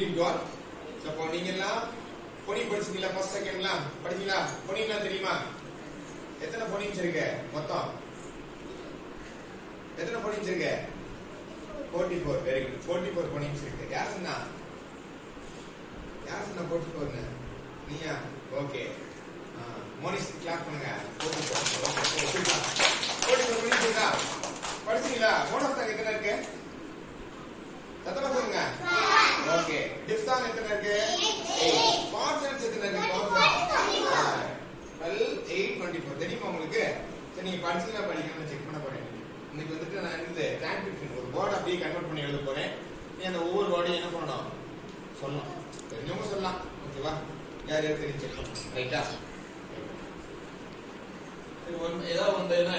Unit கால் அப்போ நீங்க எல்லாம் பொனி படிச்சீங்களா ஃபர்ஸ்ட் செகண்ட்லாம் படிச்சீங்களா பொனிலாம் தெரியுமா எத்தனை பொனிம்ஸ் இருக்கு மொத்தம் எத்தனை பொனிம்ஸ் இருக்கு 44 four very good forty four phonemes இருக்கு யார் சொன்னா யார் சொன்னா ஃபோர்ட்டி ஃபோர்னு நீயா ஓகே மோனிஸ் கிளாப் பண்ணுங்க. Forty four okay forty four phonemes இருக்கா படிச்சீங்களா? போனஸ் தான் எத்தனை இருக்கு? சத்தமா சொல்லுங்க ஓகே. டிஃப்தாங் எத்தனை இருக்கு? கான்சனன்ஸ் எத்தனை இருக்கு? டுவெல் எயிட் டுவெண்ட்டி ஃபோர் தெரியுமா உங்களுக்கு? சரி நீங்க படிச்சுலாம் படிக்கணும்னு செக் பண்ண போறேன். இன்னைக்கு வந்துட்டு நான் இந்த டிரான்ஸ்கிரிப்ஷன் ஒரு வேர்ட் அப்படியே கன்வெர்ட் பண்ணி எழுத போறேன். நீ அந்த ஒவ்வொரு வேர்டையும் என்ன பண்ணணும்? சொல்லணும். தெரிஞ்சவங்க சொல்லலாம். ஓகேவா யார் யார் தெரிஞ்சு செக் பண்ணணும் ரைட்டா சரி ஒன்று ஏதாவது ஒன்று என்ன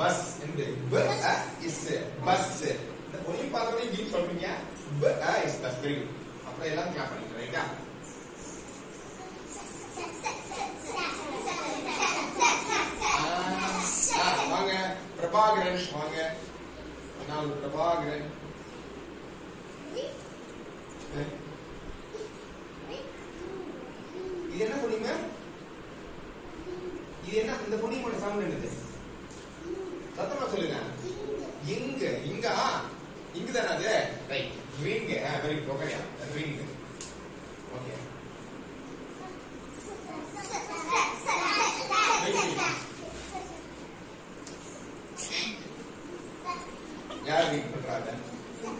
பஸ் என்று ப இஸ் பஸ் இந்த பொண்ணு பார்த்தோன்னே ஜீன் சொல்றீங்க ப இஸ் பஸ் வெரி குட் அப்புறம் எல்லாம் கிளாப் பண்ணிக்கலாம் ரைட்டா வாங்க. பிரபாகரன் வாங்க. நான் பிரபாகரன். இது என்ன பொண்ணுங்க இது என்ன இந்த பொண்ணுங்களோட சவுண்ட் என்னது? சத்தமா சொல்லுங்க. இங்க இங்க இங்க தானே அது right very good okay ring okay யார் ரீட் பண்றாங்க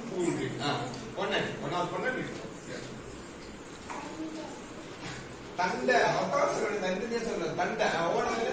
கூல் ரீட் ஆ பொண்ணு ஒன்னாவது பொண்ணு ரீட் தண்டை அப்புறம் சொல்லணும் தண்டனே தண்டை ஓடுறது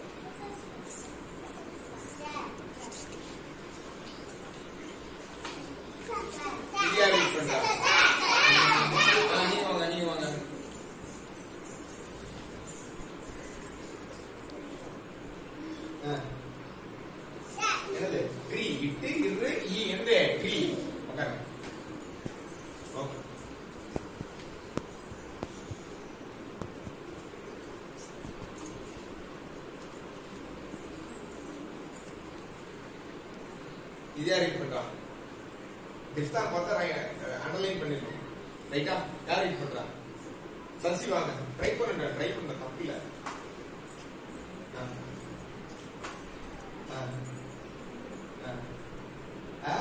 டிஃப்தா அண்டர்லைன் பண்ணிருக்கோம். ரைட்டா யார் ரீட் பண்றா? சசிவாக ட்ரை பண்ணுங்க ட்ரை பண்ண தப்பு இல்ல ஆ. ஆ.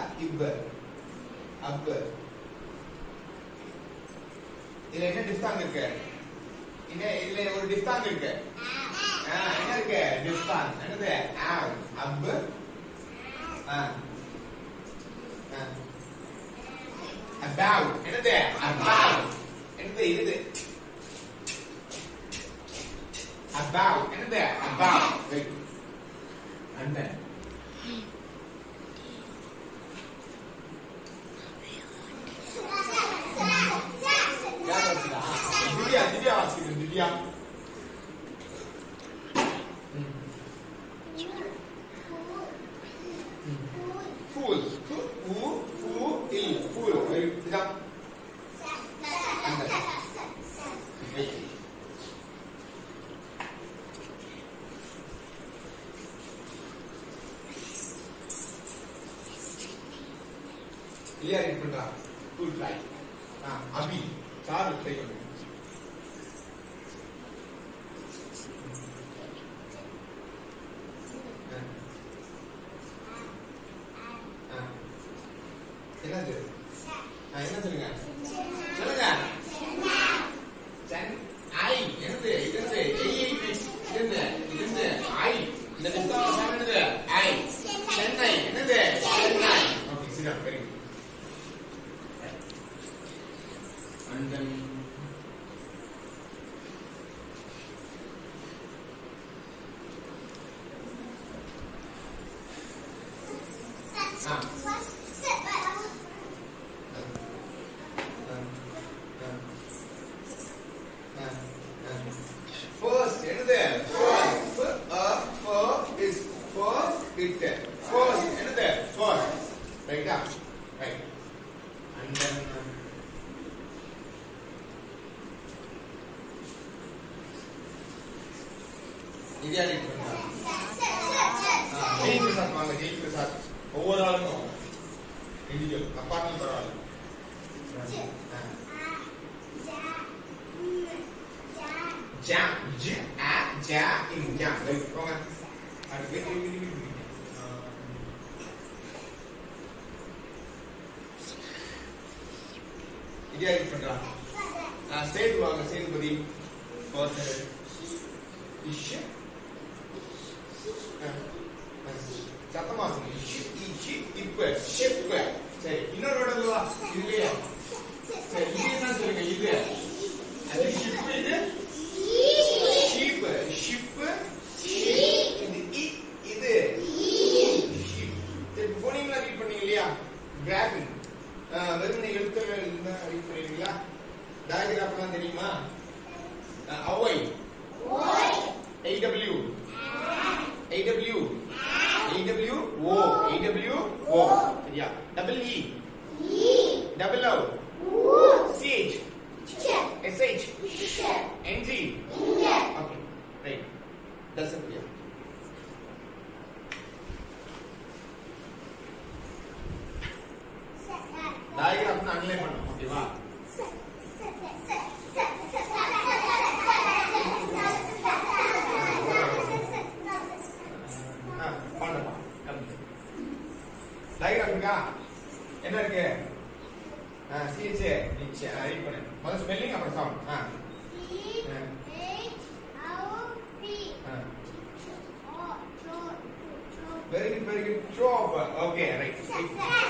இதுல என்ன டிஸ்டாங் இருக்கு? என்ன இதுல ஒரு டிஸ்டாங் இருக்கு? என்ன இருக்கு? டிஸ்டாங் என்னது? ஆவ் அப் about என்னது about என்னது இது about என்னது about Wait. and then யார் வாசிக்கிறா? திவ்யா திவ்யா வாசிக்கிறது திவ்யா ம். Fool. Fool. 力固有为这叫。இல்லையா என்ன பண்றா good life Abhi sir try பண்ணுங்க First, என்னது? First, uh, first is first, it. First, என்னது? First. Right ah? Right. And then, uh, ஒவ்வொரு ஆளுக்கும் இண்டிவிஜுவல் அப்பார்ட்மெண்ட் பரவாயில்ல ஆ. Jam, j, a, ja, in jam. Right, போங்க. அடுத்து wait, wait, wait, wait, wait. இது யாரு பண்றா ஆ, சேது வாங்க சேதுபதி பர்சன் இஷ் சத்தமா சொல்லுங்க இஷ் இஷ் இப்ப ஷிப் சரி இன்னொரு word இல்லையா சரி இது என்ன சொல்லுங்க இது அது ஷிப் இது? Kriya double E double O C H S H N G okay right दस क्रिया दाई अपना अगले पढ़ो ओके वाह मतलब स्पेलिंग अपन साउंड हाँ very good. Job okay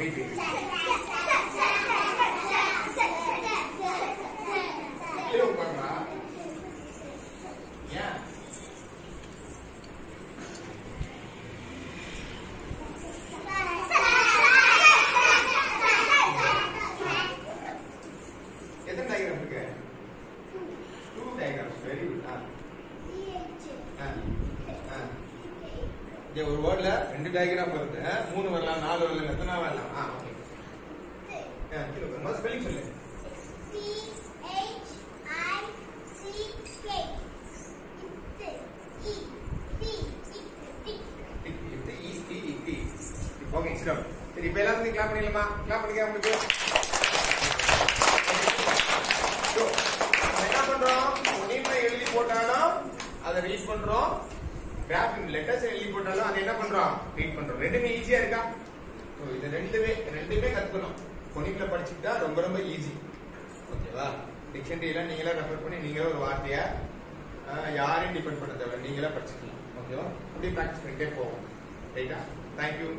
அண்ணா வெயிட் வெயிட் கீழே உட்காருமா ஏன் எத்தனை டயக்ராம் இருக்கு டூ டயக்ராம்ஸ் வெரி குட் ஆ ஆ ஆ இங்க ஒரு வேர்ட்ல ரெண்டு டயக்ராம் வருது. ஆ, மூணு வரலாம் நாலு வரலாம் எத்தனை வரலாம்? ஆ ஓகே ஆ கீழே உட்காரு. முதல்ல ஸ்பெல்லிங் சொல்லு. இது ஈஸ்டி ஓகே சிடம் சரி இப்போ எல்லாரும் வந்து கிளாப் பண்ணிடலாமா? கிளாப் பண்ணிக்க உங்களுக்கு? So, என்ன பண்றோம்? நேம்ல எழுதி போட்டாலும் அதை ரீட் பண்றோம். கிராஃபிக் லெட்டர்ஸ் எழுதி போட்டாலும் அதை என்ன பண்றோம்? ரீட் பண்றோம். ரெண்டுமே ஈஸியா இருக்கா? ஸோ இது ரெண்டுமே ரெண்டுமே கத்துக்கணும். பொனிக்ல படிச்சுக்கிட்டா ரொம்ப ரொம்ப ஈஸி ஓகேவா? டிக்ஷனரி எல்லாம் நீங்களே ரெஃபர் பண்ணி நீங்களே ஒரு வார்த்தையா யாரையும் டிபெண்ட் பண்ண தேவை நீங்களே படிச்சுக்கலாம். ஓகேவா? அப்படியே ப்ராக்டிஸ் பண்ணிட்டே போவோம். ரைட்டா தேங்க்யூ